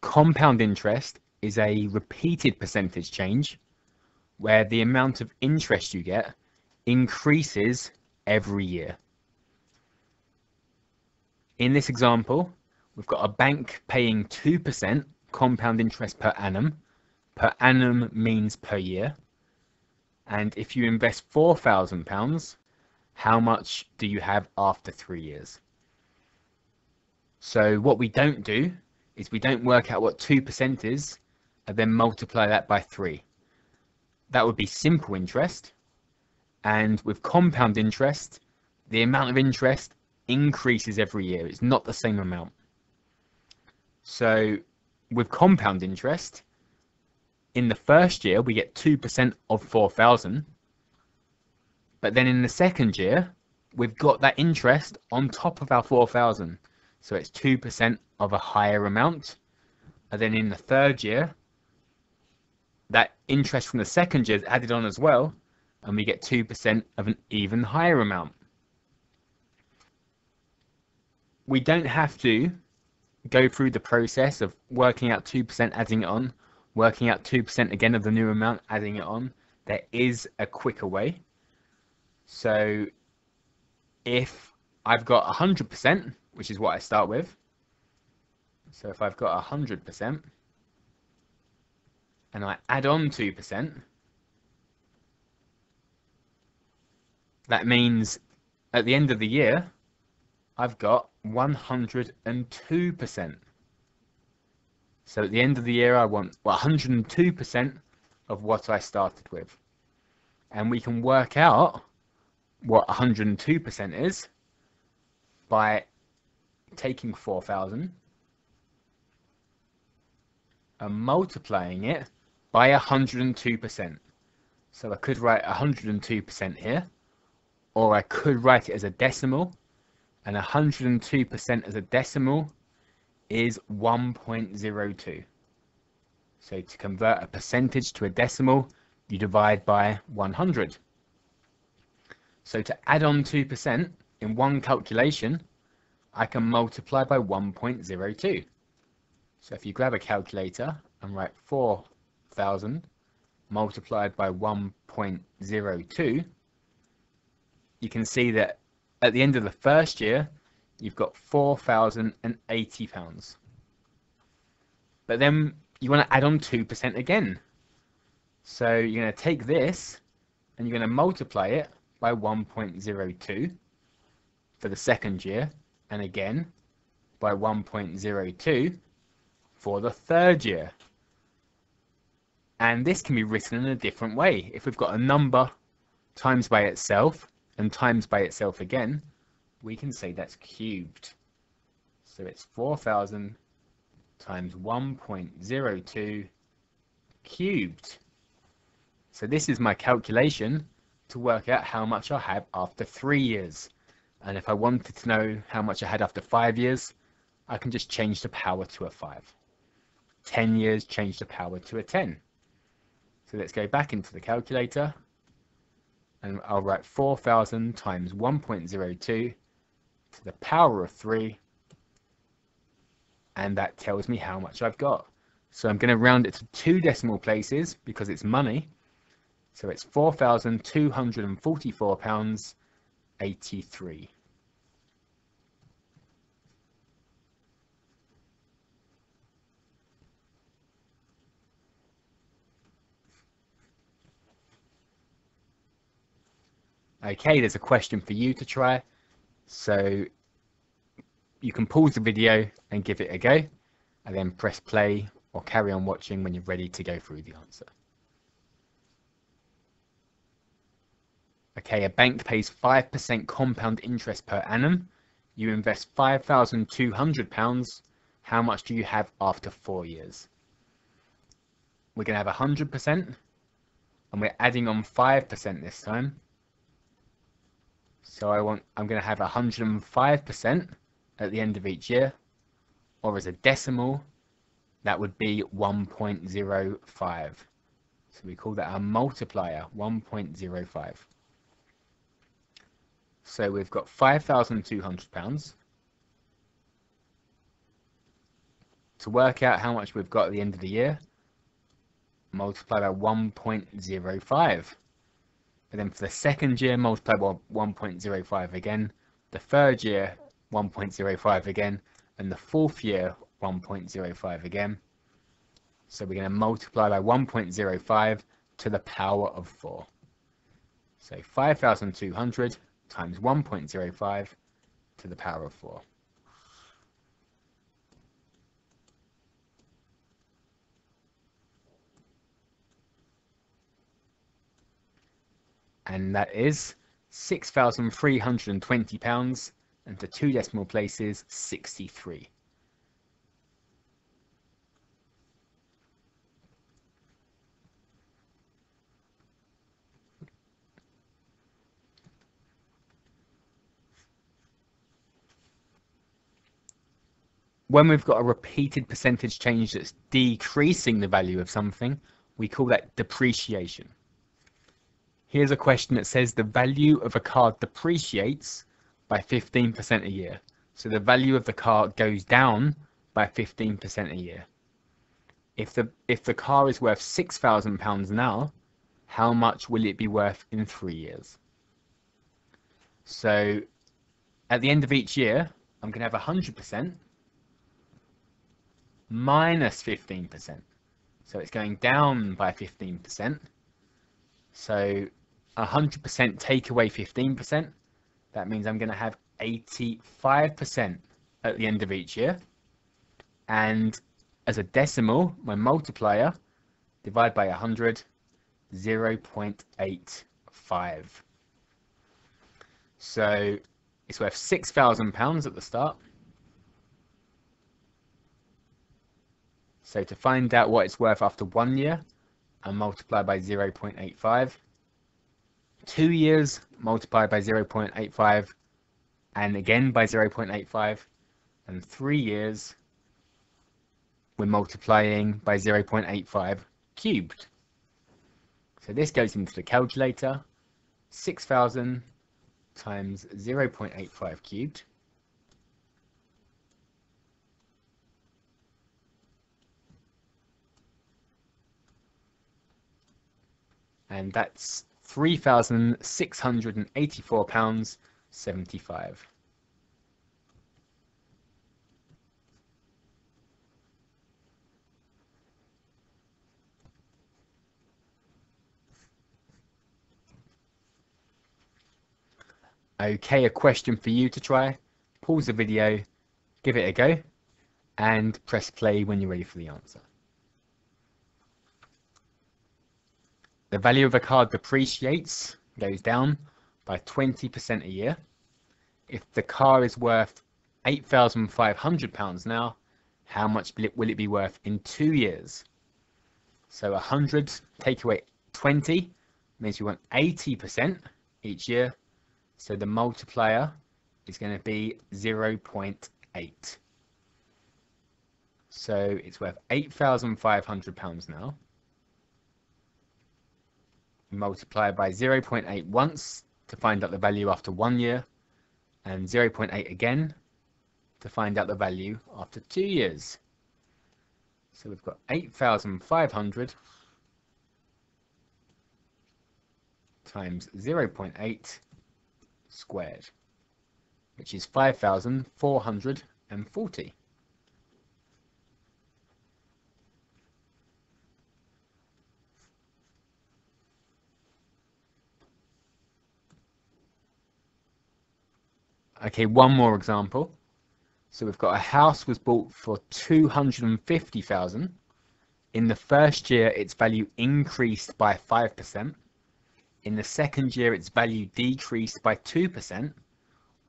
Compound interest is a repeated percentage change where the amount of interest you get increases every year. In this example, we've got a bank paying 2% compound interest per annum. Per annum means per year. And if you invest £4,000, how much do you have after three years? So what we don't do is we don't work out what 2% is and then multiply that by 3. That would be simple interest. And with compound interest, the amount of interest increases every year. It's not the same amount. So with compound interest, in the first year, we get 2% of 4,000. But then in the second year, we've got that interest on top of our 4,000. So it's 2% of a higher amount. And then in the third year, that interest from the second year is added on as well, and we get 2% of an even higher amount. We don't have to go through the process of working out 2%, adding it on, working out 2% again of the new amount, adding it on. There is a quicker way. So if I've got 100%, which is what I start with, so if I've got 100%, and I add on 2%, that means at the end of the year, I've got 102%. So at the end of the year, I want 102% of what I started with. And we can work out what 102% is by taking 4,000 and multiplying it by 102%. So I could write 102% here, or I could write it as a decimal, and 102% as a decimal is 1.02. So to convert a percentage to a decimal, you divide by 100. So to add on 2% in one calculation, I can multiply by 1.02. So if you grab a calculator and write 4,000 multiplied by 1.02, you can see that at the end of the first year, you've got 4,080 pounds. But then you want to add on 2% again. So you're going to take this and you're going to multiply it by 1.02 for the second year and again by 1.02 for the third year. And this can be written in a different way. If we've got a number times by itself and times by itself again, we can say that's cubed. So it's 4,000 times 1.02 cubed. So this is my calculation to work out how much I have after three years. And if I wanted to know how much I had after five years, I can just change the power to a 5. 10 years, change the power to a 10. So let's go back into the calculator and I'll write 4,000 times 1.02 to the power of 3 and that tells me how much I've got. So I'm going to round it to two decimal places because it's money. So it's 4,244 pounds 83. Okay, there's a question for you to try. So you can pause the video and give it a go and then press play or carry on watching when you're ready to go through the answer. Okay, a bank pays 5% compound interest per annum. You invest £5,200. How much do you have after four years? We're going to have 100% and we're adding on 5% this time. So I want, I'm going to have 105% at the end of each year, or as a decimal, that would be 1.05. So we call that a multiplier, 1.05. So we've got £5,200 to work out how much we've got at the end of the year, multiply by 1.05. But then for the second year, multiply by 1.05 again. The third year, 1.05 again. And the fourth year, 1.05 again. So we're going to multiply by 1.05 to the power of 4. So 5,200 times 1.05 to the power of 4. And that is £6,320 and to two decimal places 63. When we've got a repeated percentage change that's decreasing the value of something, we call that depreciation. Here's a question that says the value of a car depreciates by 15% a year. So the value of the car goes down by 15% a year. If the if the car is worth £6,000 now, how much will it be worth in three years? So at the end of each year, I'm going to have 100% minus 15%. So it's going down by 15%. So 100% take away 15%. That means I'm going to have 85% at the end of each year. And as a decimal, my multiplier, divide by 100, 0 0.85. So it's worth £6,000 at the start. So to find out what it's worth after one year, I multiply by 0.85. Two years, multiply by 0.85, and again by 0.85. And three years, we're multiplying by 0.85 cubed. So this goes into the calculator. 6,000 times 0.85 cubed and that's £3,684.75. Okay, a question for you to try. Pause the video, give it a go, and press play when you're ready for the answer. The value of a card depreciates, goes down by 20% a year. If the car is worth £8,500 now, how much will it be worth in two years? So 100 take away 20 means you want 80% each year. So the multiplier is going to be 0.8. So it's worth £8,500 now multiply by 0.8 once to find out the value after one year and 0.8 again to find out the value after two years. So we've got 8,500 times 0.8 squared, which is 5,440. Okay, one more example. So we've got a house was bought for 250,000. In the first year, its value increased by 5%. In the second year, its value decreased by 2%.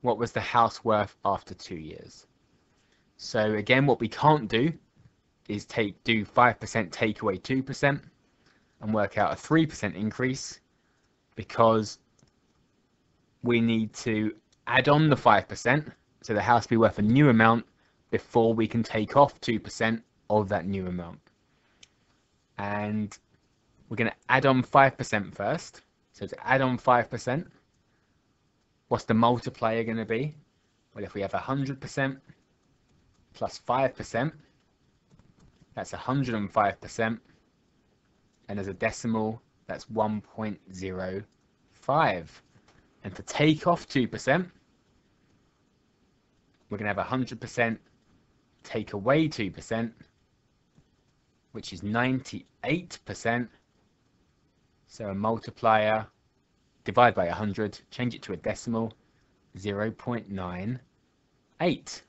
What was the house worth after two years? So again, what we can't do is take do 5% take away 2% and work out a 3% increase because we need to add on the 5%, so the house be worth a new amount before we can take off 2% of that new amount. And we're going to add on 5% first. So to add on 5%, what's the multiplier going to be? Well, if we have 100% plus 5%, that's 105%. And as a decimal, that's 1.05. And to take off 2%, we're going to have 100% take away 2%, which is 98%. So a multiplier, divide by 100, change it to a decimal, 0.98.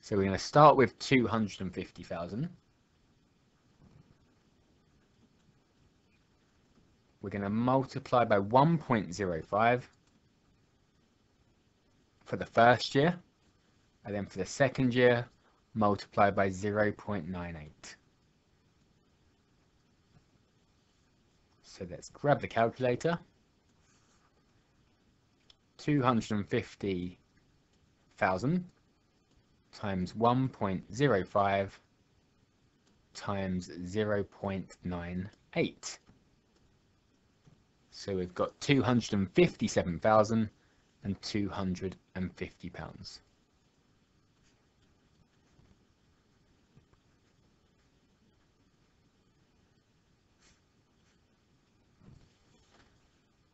So we're going to start with 250,000. We're going to multiply by 1.05 for the first year, and then for the second year, multiply by 0.98. So let's grab the calculator. 250,000 times 1.05 times 0.98. So we've got 257,250 pounds.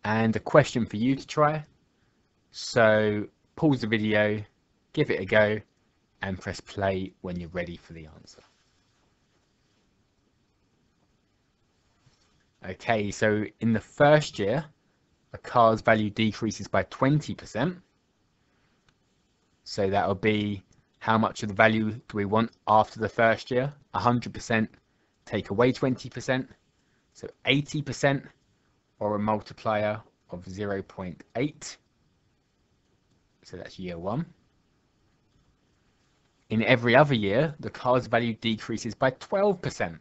And a question for you to try. So pause the video, give it a go, and press play when you're ready for the answer. Okay, so in the first year, a car's value decreases by 20%. So that'll be how much of the value do we want after the first year? 100% take away 20%. So 80% or a multiplier of 0.8. So that's year one. In every other year, the car's value decreases by 12%.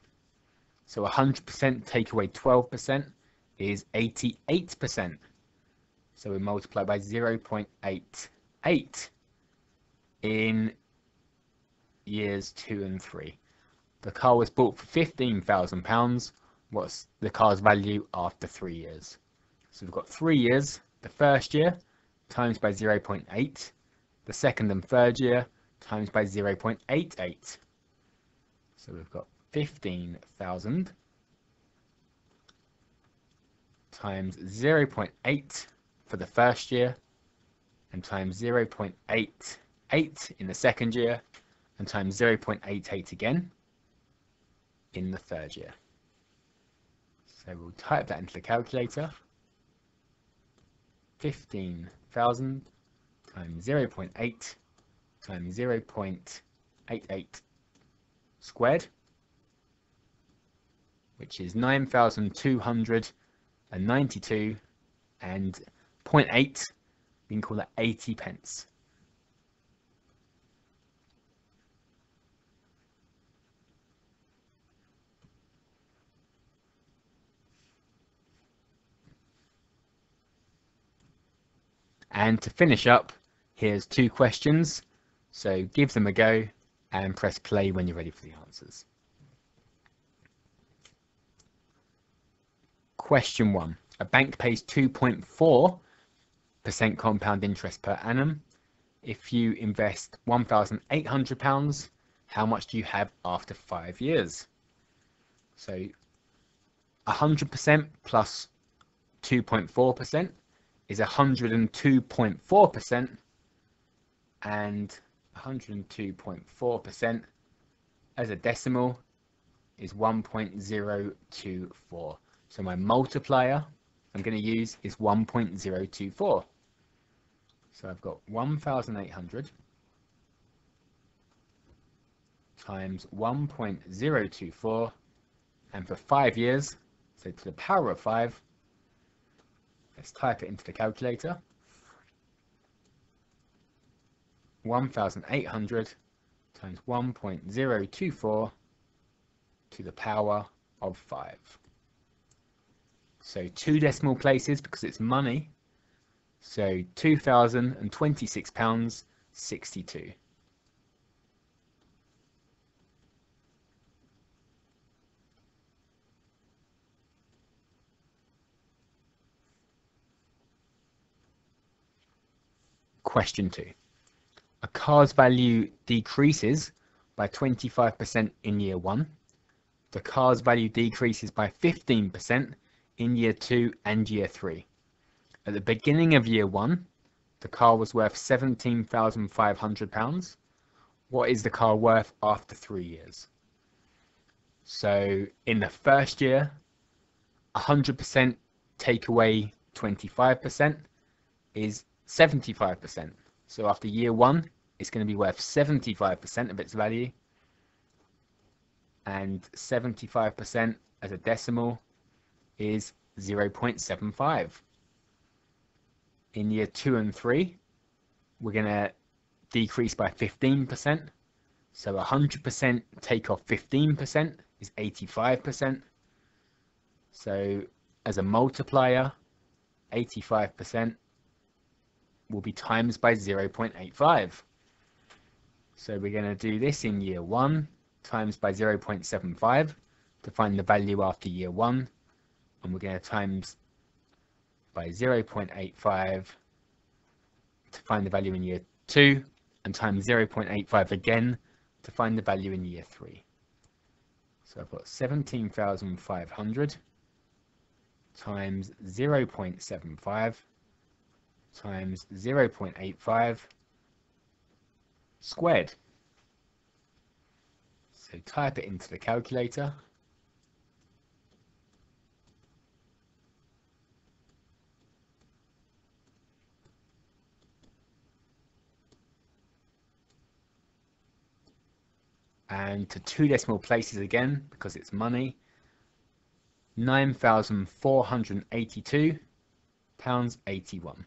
So 100% take away 12% is 88%. So we multiply by 0.88 in years two and three. The car was bought for £15,000. What's the car's value after three years? So we've got three years. The first year times by 0.8. The second and third year times by 0.88. So we've got 15,000 times 0.8 for the first year and times 0.88 in the second year and times 0.88 again in the third year. So we'll type that into the calculator. 15,000 times 0.8 times 0.88 squared, which is 9,292 and 0.8, we can call that 80 pence. And to finish up, here's two questions. So give them a go and press play when you're ready for the answers. Question one. A bank pays 2.4% compound interest per annum. If you invest £1,800, how much do you have after five years? So 100% plus 2.4% is 102.4% and 102.4% as a decimal is 1.024. So my multiplier I'm going to use is 1.024. So I've got 1,800 times 1.024 and for five years, so to the power of 5, Let's type it into the calculator. 1800 times 1.024 to the power of 5. So two decimal places because it's money. So £2,026 62. Question 2. A car's value decreases by 25% in year one. The car's value decreases by 15% in year two and year three. At the beginning of year one, the car was worth £17,500. What is the car worth after three years? So in the first year, 100% take away 25% is 75%. So after year one, it's going to be worth 75% of its value. And 75% as a decimal is 0.75. In year two and three, we're going to decrease by 15%. So 100% take off 15% is 85%. So as a multiplier, 85% will be times by 0.85. So we're going to do this in year 1 times by 0.75 to find the value after year 1 and we're going to times by 0.85 to find the value in year 2 and times 0.85 again to find the value in year 3. So I've got 17,500 times 0.75 times 0.85 squared. So type it into the calculator. And to two decimal places again because it's money. 9,482 pounds 81